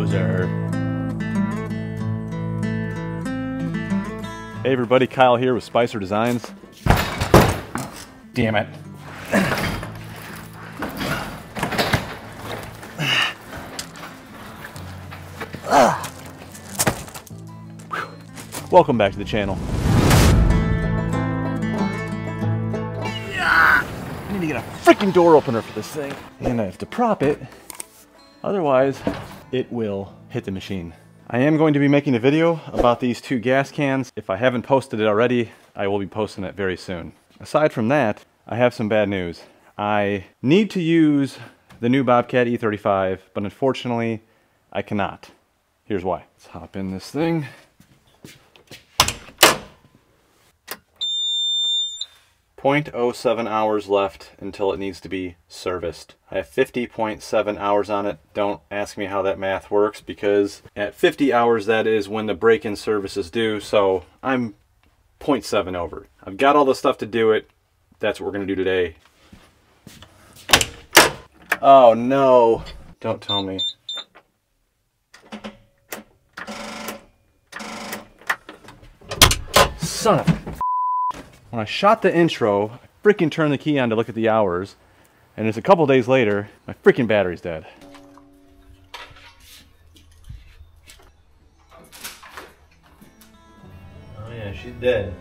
bulldozer. Hey everybody, Kyle here with Spicer Designs. Damn it. Welcome back to the channel. I need to get a freaking door opener for this thing. And I have to prop it, otherwise it will hit the machine. I am going to be making a video about these two gas cans. If I haven't posted it already, I will be posting it very soon. Aside from that, I have some bad news. I need to use the new Bobcat E35, but unfortunately, I cannot. Here's why. Let's hop in this thing. 0.07 hours left until it needs to be serviced. I have 50.7 hours on it. Don't ask me how that math works because at 50 hours that is when the break-in service is due, so I'm 0.7 over. I've got all the stuff to do it. That's what we're gonna do today. Oh no, don't tell me. Son of when I shot the intro, I freaking turned the key on to look at the hours, and it's a couple days later, my freaking battery's dead. Oh yeah, she's dead.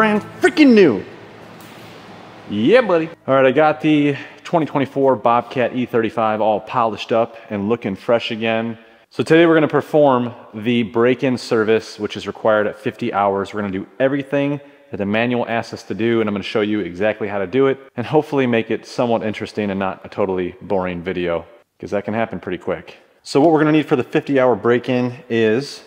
Brand freaking new. Yeah, buddy. All right, I got the 2024 Bobcat E35 all polished up and looking fresh again. So today we're gonna perform the break-in service, which is required at 50 hours. We're gonna do everything that the manual asks us to do, and I'm gonna show you exactly how to do it, and hopefully make it somewhat interesting and not a totally boring video, because that can happen pretty quick. So what we're gonna need for the 50 hour break-in is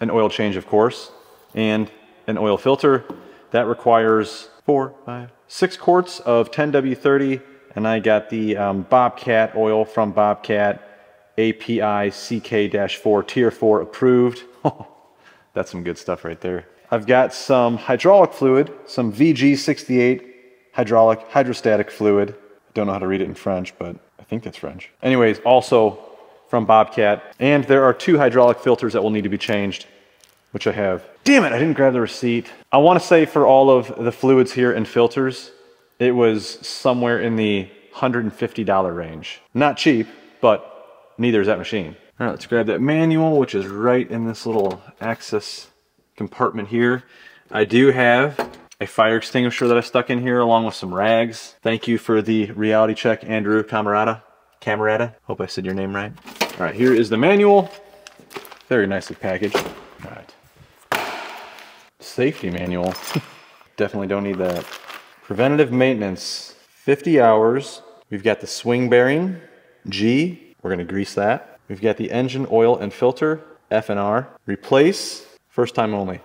an oil change, of course, and an oil filter, that requires four, five, six quarts of 10W30, and I got the um, Bobcat oil from Bobcat API CK-4 Tier 4 approved. That's some good stuff right there. I've got some hydraulic fluid, some VG68 hydraulic hydrostatic fluid. I don't know how to read it in French, but I think that's French. Anyways, also from Bobcat. And there are two hydraulic filters that will need to be changed which I have. Damn it, I didn't grab the receipt. I want to say for all of the fluids here and filters, it was somewhere in the $150 range. Not cheap, but neither is that machine. All right, let's grab that manual, which is right in this little access compartment here. I do have a fire extinguisher that I stuck in here along with some rags. Thank you for the reality check, Andrew Camarata. Camarata, hope I said your name right. All right, here is the manual. Very nicely packaged. Safety manual. Definitely don't need that. Preventative maintenance, 50 hours. We've got the swing bearing, G, we're gonna grease that. We've got the engine oil and filter, F and R. Replace, first time only,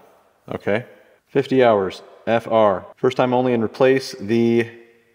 okay. 50 hours, FR. First time only and replace the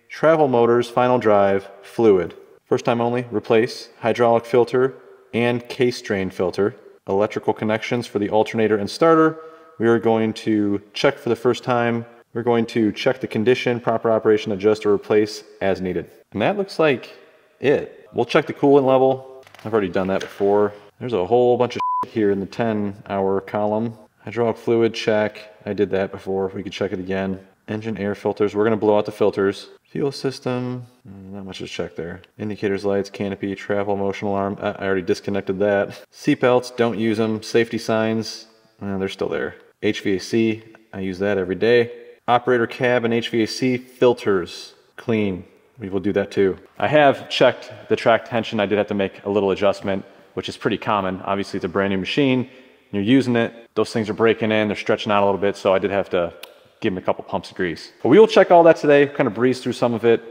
travel motors final drive fluid. First time only, replace hydraulic filter and case drain filter. Electrical connections for the alternator and starter we are going to check for the first time. We're going to check the condition, proper operation, adjust or replace as needed. And that looks like it. We'll check the coolant level. I've already done that before. There's a whole bunch of here in the 10 hour column. Hydraulic fluid check. I did that before. We could check it again. Engine air filters. We're going to blow out the filters. Fuel system. Mm, not much to check there. Indicators, lights, canopy, travel, motion alarm. I already disconnected that. Seatbelts. Don't use them. Safety signs. Uh, they're still there. HVAC. I use that every day. Operator cab and HVAC filters. Clean. We will do that too. I have checked the track tension. I did have to make a little adjustment, which is pretty common. Obviously, it's a brand new machine. You're using it. Those things are breaking in. They're stretching out a little bit. So I did have to give them a couple pumps of grease. But we will check all that today, kind of breeze through some of it.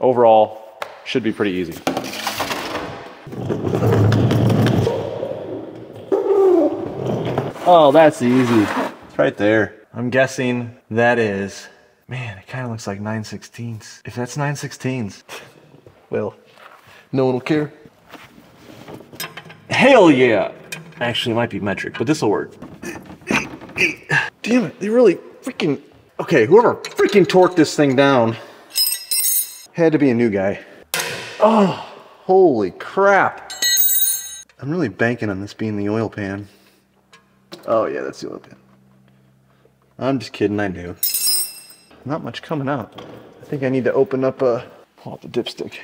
Overall, should be pretty easy. Oh, that's easy. Right there. I'm guessing that is, man, it kind of looks like 9 16ths. If that's 9 16ths, well, no one will care. Hell yeah! Actually, it might be metric, but this will work. Damn it, they really freaking. Okay, whoever freaking torqued this thing down had to be a new guy. Oh, holy crap. I'm really banking on this being the oil pan. Oh, yeah, that's the oil pan. I'm just kidding, I knew. Not much coming out. I think I need to open up a. Pull out the dipstick.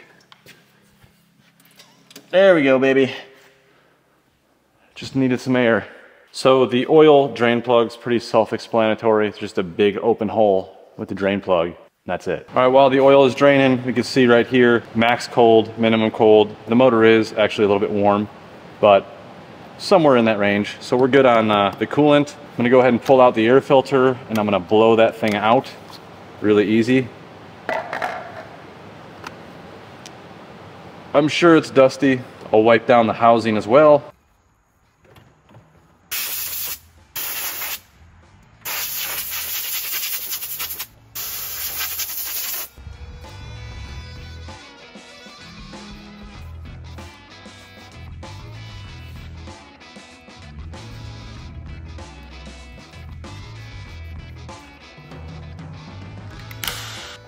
There we go, baby. Just needed some air. So the oil drain plug's pretty self-explanatory. It's just a big open hole with the drain plug. That's it. All right, while the oil is draining, we can see right here, max cold, minimum cold. The motor is actually a little bit warm, but somewhere in that range. So we're good on uh, the coolant. I'm gonna go ahead and pull out the air filter and I'm gonna blow that thing out really easy. I'm sure it's dusty. I'll wipe down the housing as well.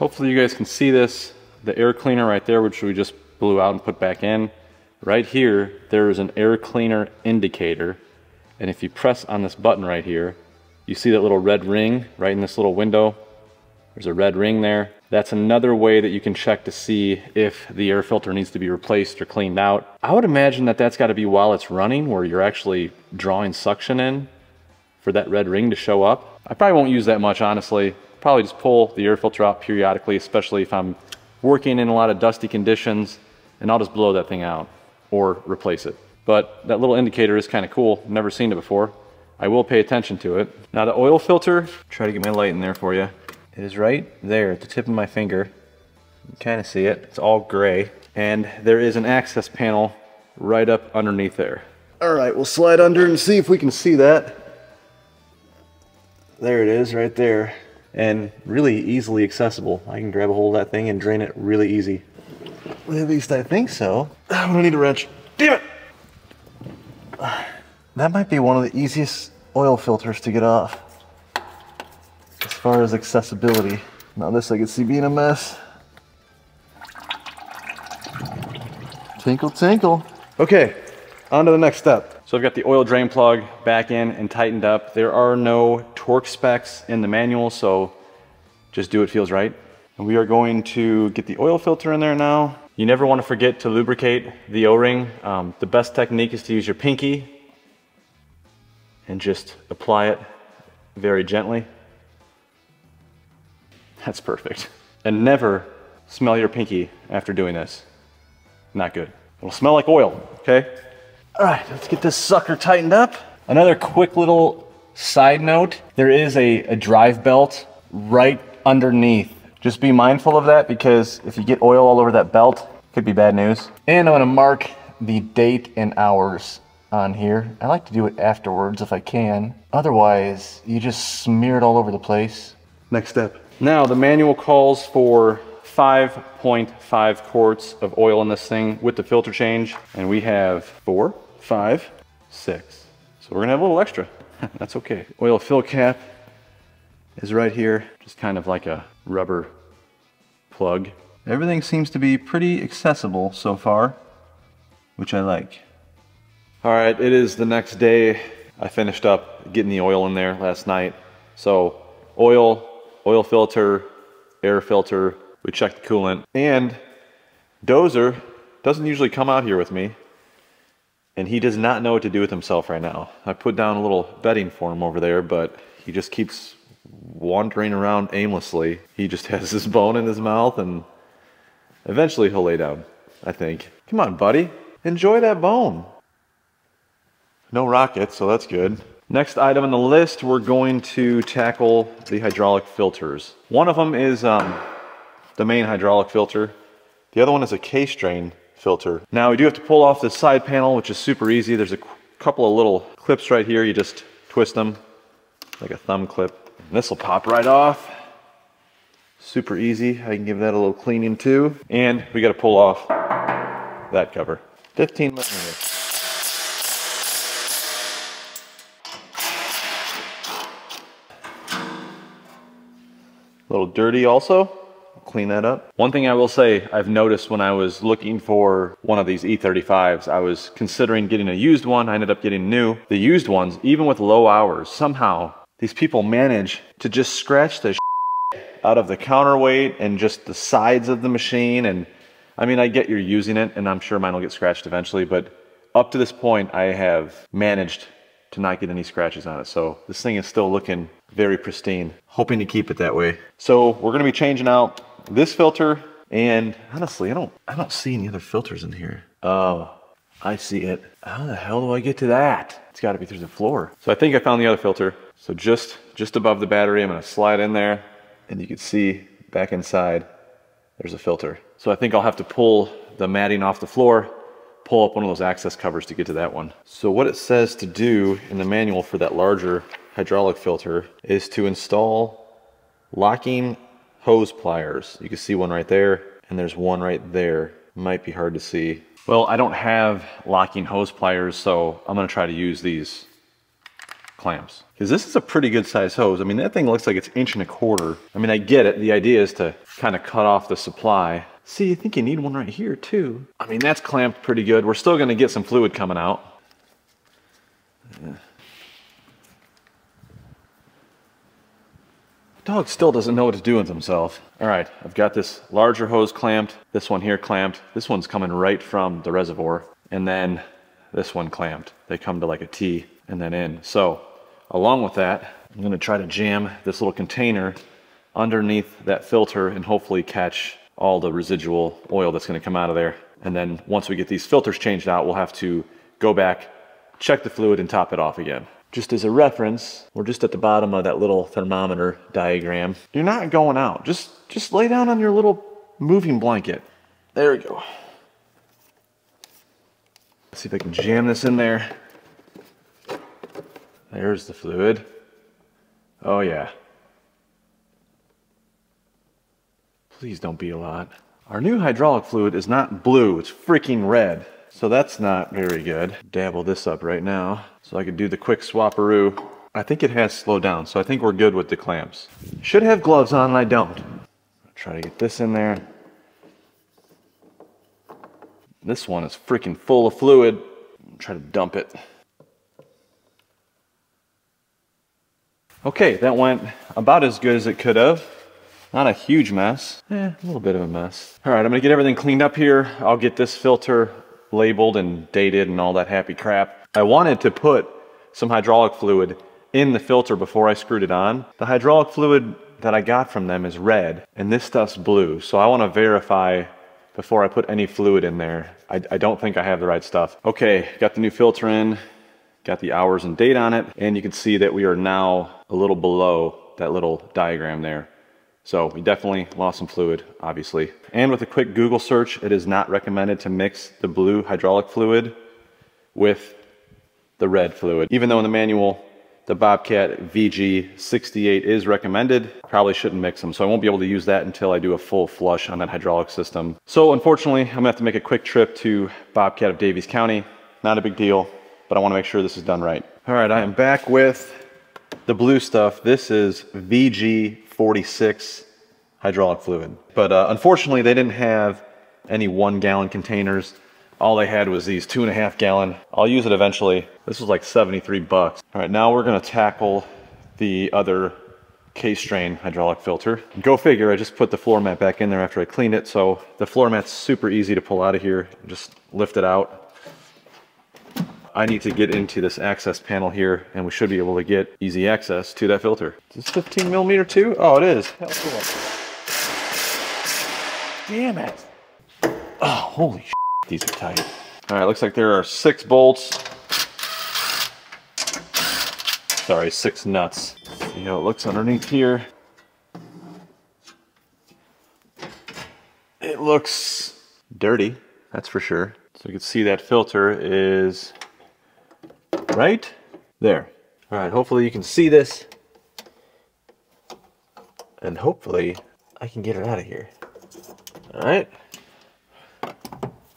Hopefully you guys can see this. The air cleaner right there, which we just blew out and put back in. Right here, there is an air cleaner indicator. And if you press on this button right here, you see that little red ring right in this little window. There's a red ring there. That's another way that you can check to see if the air filter needs to be replaced or cleaned out. I would imagine that that's gotta be while it's running where you're actually drawing suction in for that red ring to show up. I probably won't use that much, honestly probably just pull the air filter out periodically, especially if I'm working in a lot of dusty conditions, and I'll just blow that thing out or replace it. But that little indicator is kind of cool. Never seen it before. I will pay attention to it. Now the oil filter, try to get my light in there for you. It is right there at the tip of my finger. You can kind of see it. It's all gray. And there is an access panel right up underneath there. All right, we'll slide under and see if we can see that. There it is right there and really easily accessible. I can grab a hold of that thing and drain it really easy. At least I think so. I'm gonna need a wrench. Damn it! That might be one of the easiest oil filters to get off. As far as accessibility. Now this I can see being a mess. Tinkle tinkle. Okay, on to the next step. So I've got the oil drain plug back in and tightened up. There are no torque specs in the manual, so just do what feels right. And we are going to get the oil filter in there now. You never want to forget to lubricate the O-ring. Um, the best technique is to use your pinky and just apply it very gently. That's perfect. And never smell your pinky after doing this. Not good. It'll smell like oil, okay? All right, let's get this sucker tightened up. Another quick little side note, there is a, a drive belt right underneath. Just be mindful of that because if you get oil all over that belt, could be bad news. And I'm gonna mark the date and hours on here. I like to do it afterwards if I can. Otherwise, you just smear it all over the place. Next step. Now, the manual calls for 5.5 quarts of oil in this thing with the filter change, and we have four, five, six. So we're gonna have a little extra. That's okay. Oil fill cap is right here, just kind of like a rubber plug. Everything seems to be pretty accessible so far, which I like. All right, it is the next day. I finished up getting the oil in there last night. So oil, oil filter, air filter, we checked the coolant, and Dozer doesn't usually come out here with me, and he does not know what to do with himself right now. I put down a little bedding for him over there, but he just keeps wandering around aimlessly. He just has this bone in his mouth, and eventually he'll lay down, I think. Come on, buddy. Enjoy that bone. No rockets, so that's good. Next item on the list, we're going to tackle the hydraulic filters. One of them is um, the main hydraulic filter. The other one is a case-drain filter. Now we do have to pull off this side panel, which is super easy. There's a couple of little clips right here. You just twist them like a thumb clip. This will pop right off. Super easy. I can give that a little cleaning too. And we got to pull off that cover. 15 millimeters. A little dirty also. Clean that up. One thing I will say, I've noticed when I was looking for one of these E35s, I was considering getting a used one. I ended up getting new. The used ones, even with low hours, somehow these people manage to just scratch the out of the counterweight and just the sides of the machine. And I mean, I get you're using it and I'm sure mine will get scratched eventually, but up to this point, I have managed to not get any scratches on it. So this thing is still looking very pristine. Hoping to keep it that way. So we're gonna be changing out this filter and honestly, I don't, I don't see any other filters in here. Oh, I see it. How the hell do I get to that? It's gotta be through the floor. So I think I found the other filter. So just, just above the battery, I'm gonna slide in there and you can see back inside, there's a filter. So I think I'll have to pull the matting off the floor, pull up one of those access covers to get to that one. So what it says to do in the manual for that larger hydraulic filter is to install locking hose pliers. You can see one right there and there's one right there. Might be hard to see. Well, I don't have locking hose pliers, so I'm gonna try to use these clamps. Because this is a pretty good size hose. I mean, that thing looks like it's inch and a quarter. I mean, I get it. The idea is to kind of cut off the supply. See, I think you need one right here too. I mean, that's clamped pretty good. We're still gonna get some fluid coming out. Dog still doesn't know what to do with himself. All right, I've got this larger hose clamped, this one here clamped. This one's coming right from the reservoir, and then this one clamped. They come to like a T and then in. So along with that, I'm gonna try to jam this little container underneath that filter and hopefully catch all the residual oil that's gonna come out of there. And then once we get these filters changed out, we'll have to go back, check the fluid and top it off again. Just as a reference, we're just at the bottom of that little thermometer diagram. You're not going out. Just, just lay down on your little moving blanket. There we go. Let's see if I can jam this in there. There's the fluid. Oh yeah. Please don't be a lot. Our new hydraulic fluid is not blue, it's freaking red. So that's not very good. Dabble this up right now so I could do the quick swaparoo. I think it has slowed down, so I think we're good with the clamps. Should have gloves on and I don't. I'll try to get this in there. This one is freaking full of fluid. Try to dump it. Okay, that went about as good as it could have. Not a huge mess, eh, a little bit of a mess. All right, I'm gonna get everything cleaned up here. I'll get this filter labeled and dated and all that happy crap. I wanted to put some hydraulic fluid in the filter before I screwed it on. The hydraulic fluid that I got from them is red and this stuff's blue. So I wanna verify before I put any fluid in there. I, I don't think I have the right stuff. Okay, got the new filter in, got the hours and date on it, and you can see that we are now a little below that little diagram there. So we definitely lost some fluid, obviously. And with a quick Google search, it is not recommended to mix the blue hydraulic fluid with the red fluid. Even though in the manual, the Bobcat VG68 is recommended, probably shouldn't mix them. So I won't be able to use that until I do a full flush on that hydraulic system. So unfortunately, I'm gonna have to make a quick trip to Bobcat of Daviess County. Not a big deal, but I wanna make sure this is done right. All right, I am back with the blue stuff. This is VG46 hydraulic fluid. But uh, unfortunately, they didn't have any one gallon containers. All they had was these two and a half gallon. I'll use it eventually. This was like 73 bucks. All right, now we're gonna tackle the other case-drain hydraulic filter. Go figure, I just put the floor mat back in there after I cleaned it, so the floor mat's super easy to pull out of here. Just lift it out. I need to get into this access panel here, and we should be able to get easy access to that filter. Is this 15 millimeter too? Oh, it is. Cool. Damn it. Oh, holy shit. These are tight. All right, looks like there are six bolts. Sorry, six nuts. See how it looks underneath here. It looks dirty, that's for sure. So you can see that filter is right there. All right, hopefully you can see this. And hopefully I can get it out of here. All right.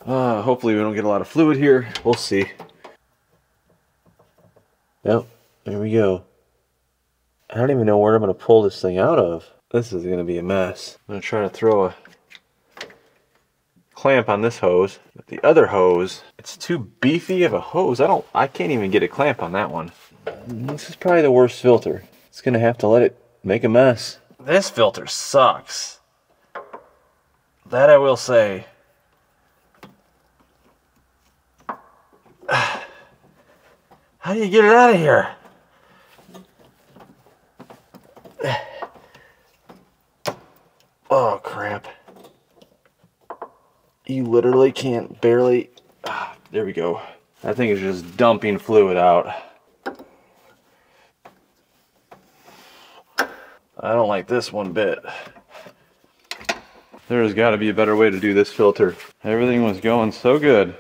Uh, hopefully we don't get a lot of fluid here. We'll see. Yep, there we go. I don't even know where I'm going to pull this thing out of. This is going to be a mess. I'm going to try to throw a clamp on this hose. But the other hose, it's too beefy of a hose. I don't, I can't even get a clamp on that one. This is probably the worst filter. It's to have to let it make a mess. This filter sucks. That I will say. How do you get it out of here? Oh, crap. You literally can't barely... Ah, there we go. That thing is just dumping fluid out. I don't like this one bit. There's got to be a better way to do this filter. Everything was going so good.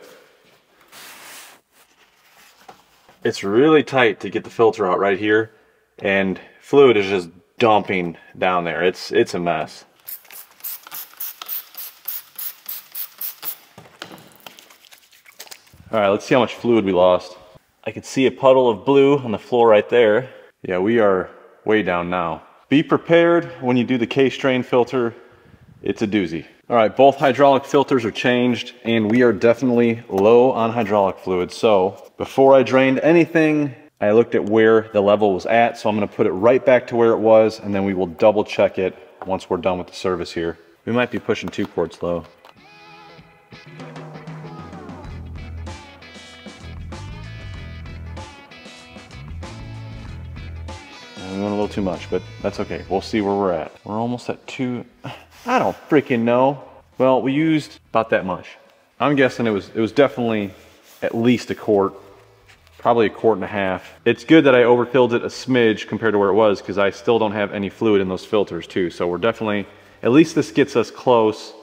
It's really tight to get the filter out right here and fluid is just dumping down there. It's it's a mess. All right, let's see how much fluid we lost. I can see a puddle of blue on the floor right there. Yeah, we are way down now. Be prepared when you do the case-drain filter. It's a doozy. All right, both hydraulic filters are changed and we are definitely low on hydraulic fluid. So before I drained anything, I looked at where the level was at. So I'm gonna put it right back to where it was and then we will double check it once we're done with the service here. We might be pushing two quarts low. I'm going a little too much, but that's okay. We'll see where we're at. We're almost at two. I don't freaking know. Well, we used about that much. I'm guessing it was it was definitely at least a quart, probably a quart and a half. It's good that I overfilled it a smidge compared to where it was because I still don't have any fluid in those filters too. So we're definitely, at least this gets us close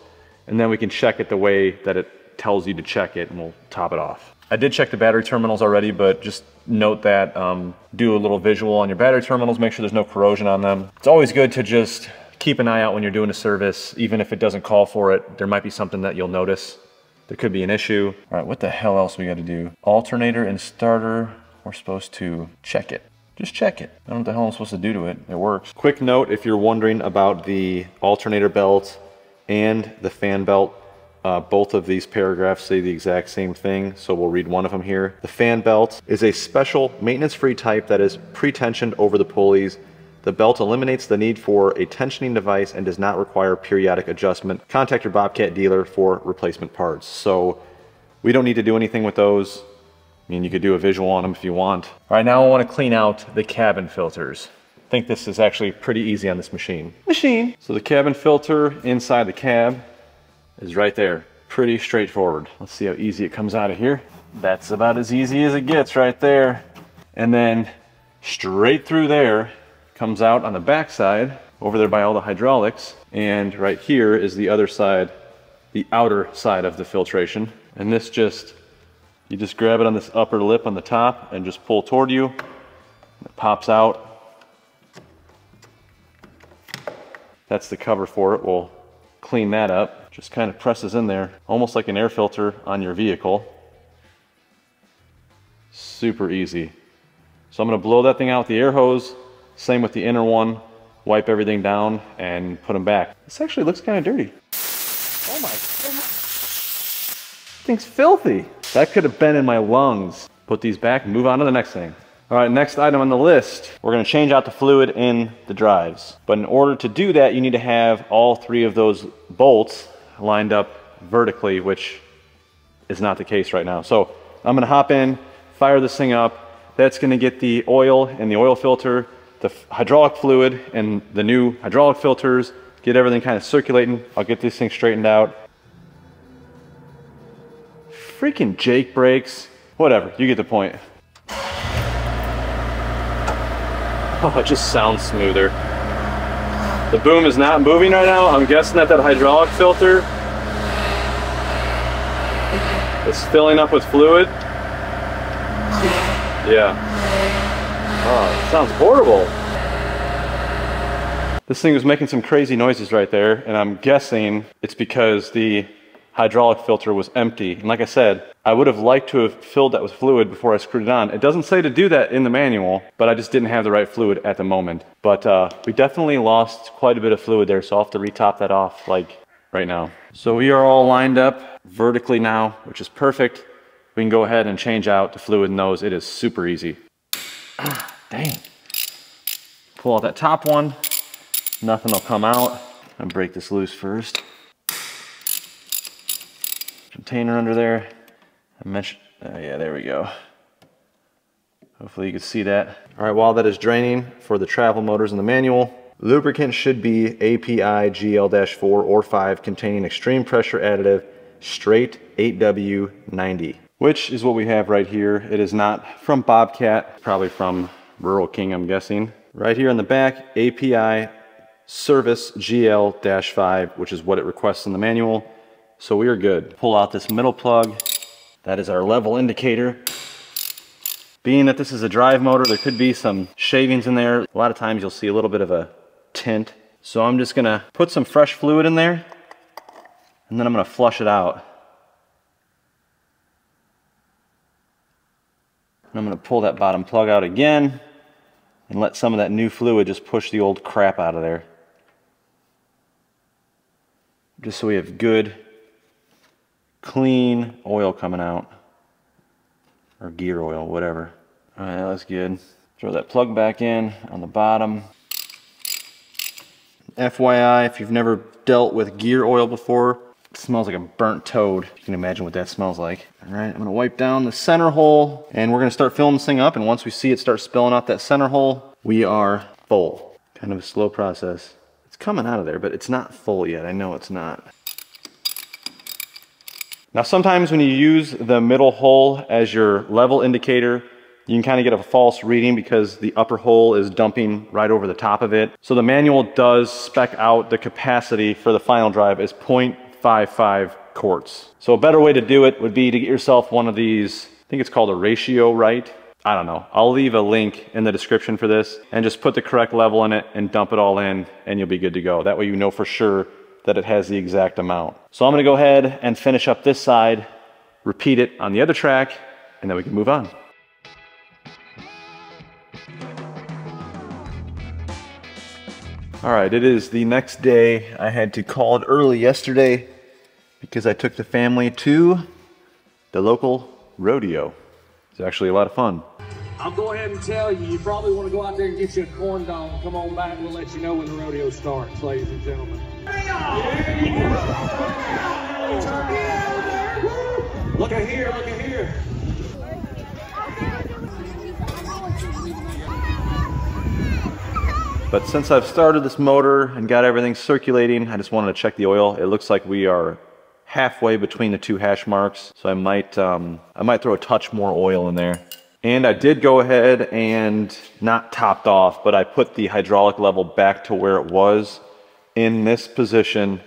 and then we can check it the way that it tells you to check it and we'll top it off. I did check the battery terminals already, but just note that, um, do a little visual on your battery terminals, make sure there's no corrosion on them. It's always good to just keep an eye out when you're doing a service, even if it doesn't call for it, there might be something that you'll notice. There could be an issue. All right, what the hell else we gotta do? Alternator and starter, we're supposed to check it. Just check it. I don't know what the hell I'm supposed to do to it. It works. Quick note, if you're wondering about the alternator belt and the fan belt, uh, both of these paragraphs say the exact same thing, so we'll read one of them here. The fan belt is a special maintenance-free type that is pre-tensioned over the pulleys. The belt eliminates the need for a tensioning device and does not require periodic adjustment. Contact your Bobcat dealer for replacement parts. So we don't need to do anything with those. I mean, you could do a visual on them if you want. All right, now I want to clean out the cabin filters. I think this is actually pretty easy on this machine. Machine. So the cabin filter inside the cab is right there. Pretty straightforward. Let's see how easy it comes out of here. That's about as easy as it gets right there. And then straight through there comes out on the back side over there by all the hydraulics. And right here is the other side, the outer side of the filtration. And this just, you just grab it on this upper lip on the top and just pull toward you. It pops out. That's the cover for it. We'll clean that up. Just kind of presses in there, almost like an air filter on your vehicle. Super easy. So I'm gonna blow that thing out with the air hose, same with the inner one, wipe everything down and put them back. This actually looks kind of dirty. Oh my god. Thing's filthy. That could have been in my lungs. Put these back, move on to the next thing. All right, next item on the list, we're gonna change out the fluid in the drives. But in order to do that, you need to have all three of those bolts lined up vertically, which is not the case right now. So I'm gonna hop in, fire this thing up. That's gonna get the oil and the oil filter, the hydraulic fluid and the new hydraulic filters, get everything kind of circulating. I'll get this thing straightened out. Freaking Jake brakes. Whatever, you get the point. Oh, it just sounds smoother. The boom is not moving right now. I'm guessing that that hydraulic filter is filling up with fluid. Yeah. Oh, sounds horrible. This thing was making some crazy noises right there, and I'm guessing it's because the hydraulic filter was empty. And like I said, I would have liked to have filled that with fluid before I screwed it on. It doesn't say to do that in the manual, but I just didn't have the right fluid at the moment. But uh, we definitely lost quite a bit of fluid there, so I'll have to retop that off like right now. So we are all lined up vertically now, which is perfect. We can go ahead and change out the fluid in those. It is super easy. Ah, dang. Pull out that top one. Nothing will come out. And break this loose first container under there. I mentioned, oh yeah, there we go. Hopefully you can see that. All right, while that is draining for the travel motors in the manual, lubricant should be API GL-4 or 5 containing extreme pressure additive straight 8W90, which is what we have right here. It is not from Bobcat, probably from Rural King, I'm guessing. Right here in the back, API service GL-5, which is what it requests in the manual. So we are good. Pull out this middle plug. That is our level indicator. Being that this is a drive motor, there could be some shavings in there. A lot of times you'll see a little bit of a tint. So I'm just gonna put some fresh fluid in there and then I'm gonna flush it out. And I'm gonna pull that bottom plug out again and let some of that new fluid just push the old crap out of there. Just so we have good clean oil coming out or gear oil, whatever. All right, that's good. Throw that plug back in on the bottom. FYI, if you've never dealt with gear oil before, it smells like a burnt toad. You can imagine what that smells like. All right, I'm gonna wipe down the center hole and we're gonna start filling this thing up. And once we see it start spilling out that center hole, we are full. Kind of a slow process. It's coming out of there, but it's not full yet. I know it's not. Now sometimes when you use the middle hole as your level indicator, you can kind of get a false reading because the upper hole is dumping right over the top of it. So the manual does spec out the capacity for the final drive as 0.55 quarts. So a better way to do it would be to get yourself one of these, I think it's called a Ratio Rite. I don't know. I'll leave a link in the description for this and just put the correct level in it and dump it all in and you'll be good to go. That way you know for sure that it has the exact amount. So I'm gonna go ahead and finish up this side, repeat it on the other track, and then we can move on. All right, it is the next day. I had to call it early yesterday because I took the family to the local rodeo. It's actually a lot of fun. I'll go ahead and tell you, you probably want to go out there and get you a corn dog. Come on back, we'll let you know when the rodeo starts, ladies and gentlemen. Look at here, look at here. But since I've started this motor and got everything circulating, I just wanted to check the oil. It looks like we are halfway between the two hash marks. So I might, um, I might throw a touch more oil in there. And I did go ahead and not topped off, but I put the hydraulic level back to where it was in this position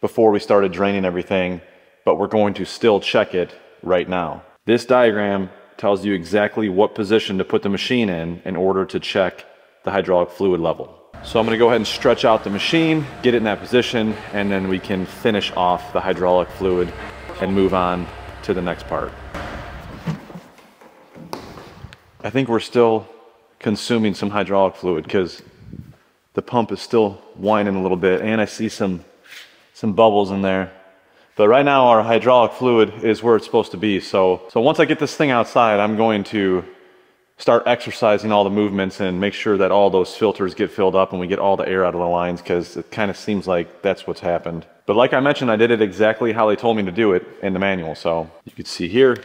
before we started draining everything, but we're going to still check it right now. This diagram tells you exactly what position to put the machine in in order to check the hydraulic fluid level. So I'm gonna go ahead and stretch out the machine, get it in that position, and then we can finish off the hydraulic fluid and move on to the next part. I think we're still consuming some hydraulic fluid because the pump is still whining a little bit and I see some, some bubbles in there. But right now our hydraulic fluid is where it's supposed to be. So, so once I get this thing outside, I'm going to start exercising all the movements and make sure that all those filters get filled up and we get all the air out of the lines because it kind of seems like that's what's happened. But like I mentioned, I did it exactly how they told me to do it in the manual. So you can see here,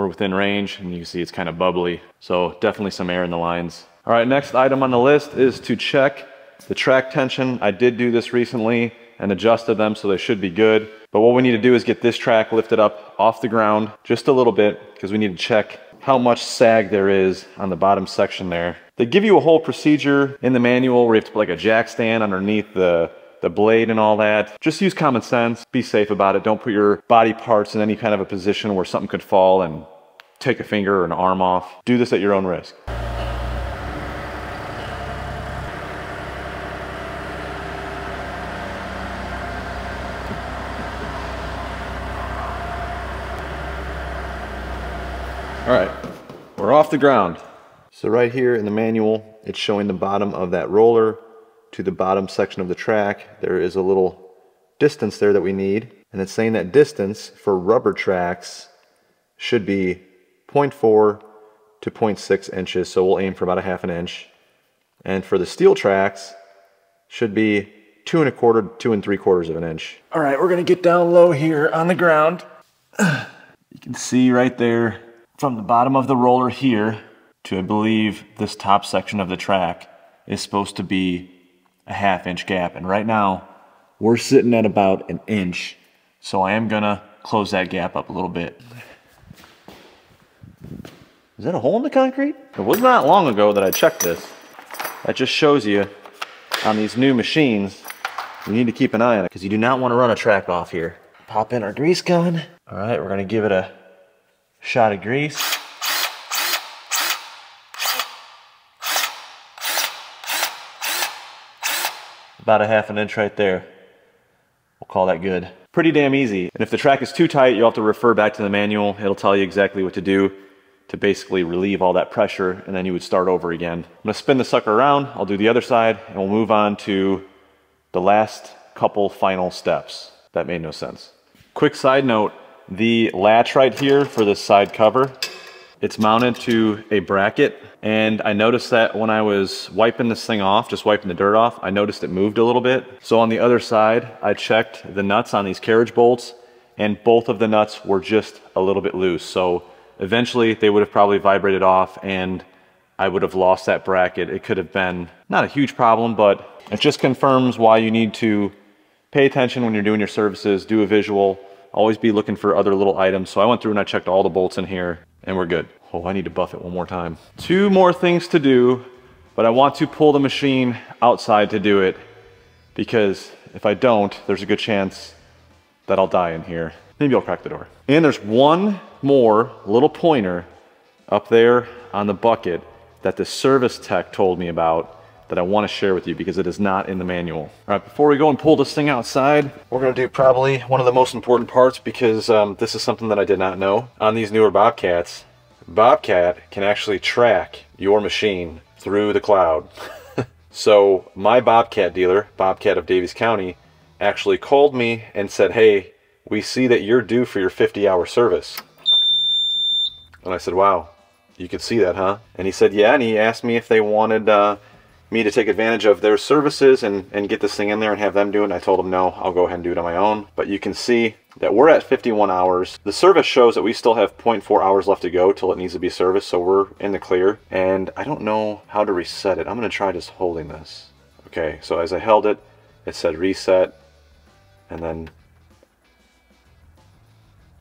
we're within range and you can see it's kind of bubbly. So definitely some air in the lines. All right, next item on the list is to check the track tension. I did do this recently and adjusted them so they should be good. But what we need to do is get this track lifted up off the ground just a little bit because we need to check how much sag there is on the bottom section there. They give you a whole procedure in the manual where you have to put like a jack stand underneath the the blade and all that. Just use common sense, be safe about it. Don't put your body parts in any kind of a position where something could fall and take a finger or an arm off. Do this at your own risk. All right, we're off the ground. So right here in the manual, it's showing the bottom of that roller to the bottom section of the track. There is a little distance there that we need. And it's saying that distance for rubber tracks should be 0.4 to 0.6 inches. So we'll aim for about a half an inch. And for the steel tracks, should be two and a quarter, two and three quarters of an inch. All right, we're gonna get down low here on the ground. You can see right there from the bottom of the roller here to I believe this top section of the track is supposed to be a half inch gap. And right now we're sitting at about an inch. So I am gonna close that gap up a little bit. Is that a hole in the concrete? It was not long ago that I checked this. That just shows you on these new machines, you need to keep an eye on it because you do not want to run a track off here. Pop in our grease gun. All right, we're gonna give it a shot of grease. About a half an inch right there. We'll call that good. Pretty damn easy. And if the track is too tight, you'll have to refer back to the manual. It'll tell you exactly what to do to basically relieve all that pressure and then you would start over again. I'm gonna spin the sucker around, I'll do the other side, and we'll move on to the last couple final steps. That made no sense. Quick side note, the latch right here for this side cover, it's mounted to a bracket and I noticed that when I was wiping this thing off, just wiping the dirt off, I noticed it moved a little bit. So on the other side, I checked the nuts on these carriage bolts and both of the nuts were just a little bit loose. So eventually they would have probably vibrated off and I would have lost that bracket. It could have been not a huge problem, but it just confirms why you need to pay attention when you're doing your services, do a visual, always be looking for other little items. So I went through and I checked all the bolts in here and we're good. Oh, I need to buff it one more time. Two more things to do, but I want to pull the machine outside to do it because if I don't, there's a good chance that I'll die in here. Maybe I'll crack the door. And there's one more little pointer up there on the bucket that the service tech told me about that I want to share with you because it is not in the manual. All right, before we go and pull this thing outside, we're going to do probably one of the most important parts because um, this is something that I did not know. On these newer Bobcats, Bobcat can actually track your machine through the cloud. so my Bobcat dealer, Bobcat of Daviess County, actually called me and said, hey, we see that you're due for your 50 hour service. And I said, wow, you could see that, huh? And he said, yeah, and he asked me if they wanted uh, me to take advantage of their services and, and get this thing in there and have them do it. And I told them, no, I'll go ahead and do it on my own. But you can see that we're at 51 hours. The service shows that we still have 0.4 hours left to go till it needs to be serviced. So we're in the clear. And I don't know how to reset it. I'm going to try just holding this. Okay, so as I held it, it said reset. And then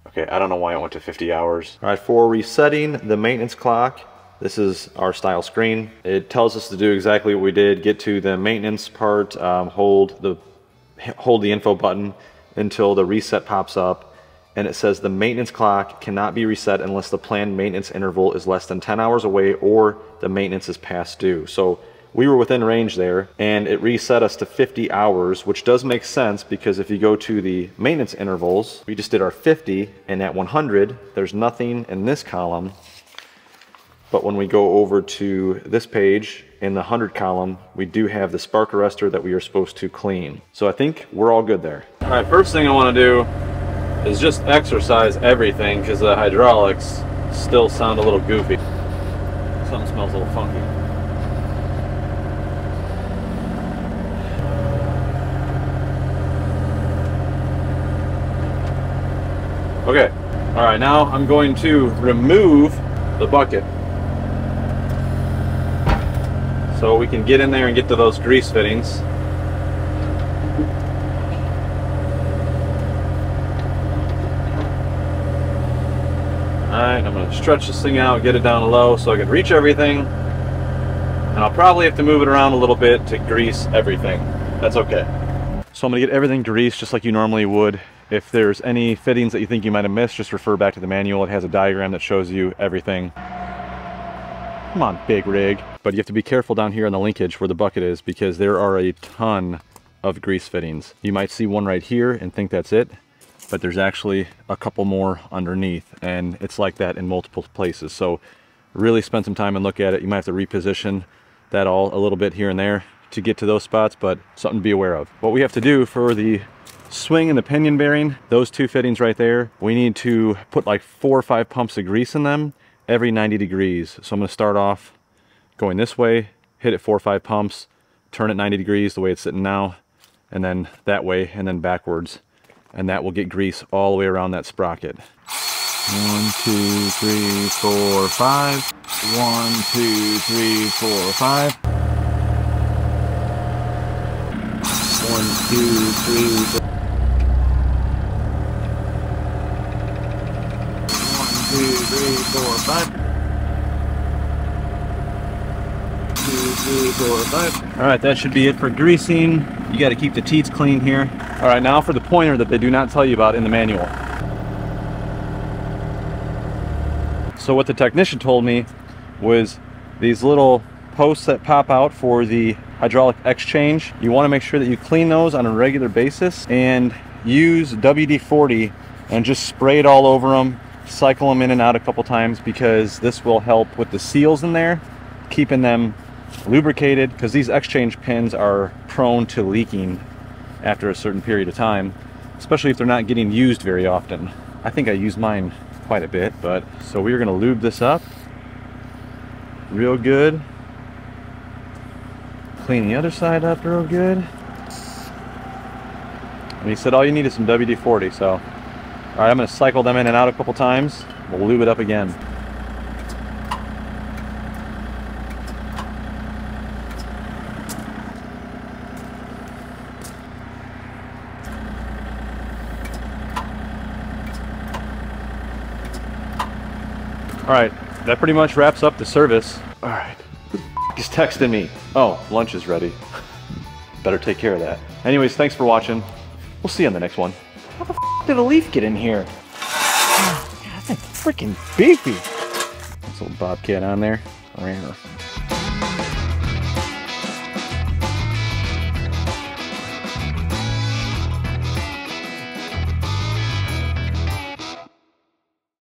Okay, I don't know why it went to 50 hours. All right, for resetting the maintenance clock, this is our style screen. It tells us to do exactly what we did, get to the maintenance part, um, hold the hold the info button until the reset pops up and it says the maintenance clock cannot be reset unless the planned maintenance interval is less than 10 hours away or the maintenance is past due. So we were within range there and it reset us to 50 hours, which does make sense because if you go to the maintenance intervals, we just did our 50 and at 100, there's nothing in this column But when we go over to this page in the 100 column, we do have the spark arrestor that we are supposed to clean. So I think we're all good there. All right, first thing I wanna do is just exercise everything because the hydraulics still sound a little goofy. Something smells a little funky. Okay, all right, now I'm going to remove the bucket. So we can get in there and get to those grease fittings. Alright, I'm going to stretch this thing out, get it down low so I can reach everything. And I'll probably have to move it around a little bit to grease everything. That's okay. So I'm going to get everything greased just like you normally would. If there's any fittings that you think you might have missed, just refer back to the manual. It has a diagram that shows you everything. Come on, big rig. But you have to be careful down here on the linkage where the bucket is because there are a ton of grease fittings. You might see one right here and think that's it, but there's actually a couple more underneath and it's like that in multiple places. So really spend some time and look at it. You might have to reposition that all a little bit here and there to get to those spots, but something to be aware of. What we have to do for the swing and the pinion bearing, those two fittings right there, we need to put like four or five pumps of grease in them every 90 degrees. So I'm gonna start off going this way, hit it four or five pumps, turn it 90 degrees the way it's sitting now, and then that way, and then backwards. And that will get grease all the way around that sprocket. One, two, three, four, five. One, two, three, four, five. One, two, three, four. One, two, three, four, five. All right, that should be it for greasing. You got to keep the teats clean here. All right, now for the pointer that they do not tell you about in the manual. So what the technician told me was these little posts that pop out for the hydraulic exchange. You want to make sure that you clean those on a regular basis and use WD-40 and just spray it all over them. Cycle them in and out a couple times because this will help with the seals in there, keeping them lubricated because these exchange pins are prone to leaking after a certain period of time, especially if they're not getting used very often. I think I use mine quite a bit, but so we are gonna lube this up real good. Clean the other side up real good. And he said all you need is some WD-40, so. All right, I'm gonna cycle them in and out a couple times. We'll lube it up again. All right, that pretty much wraps up the service. All right, who the f- is texting me? Oh, lunch is ready. Better take care of that. Anyways, thanks for watching. We'll see you on the next one. Did a leaf get in here? God, that's freaking beefy. This little bobcat on there. Rare.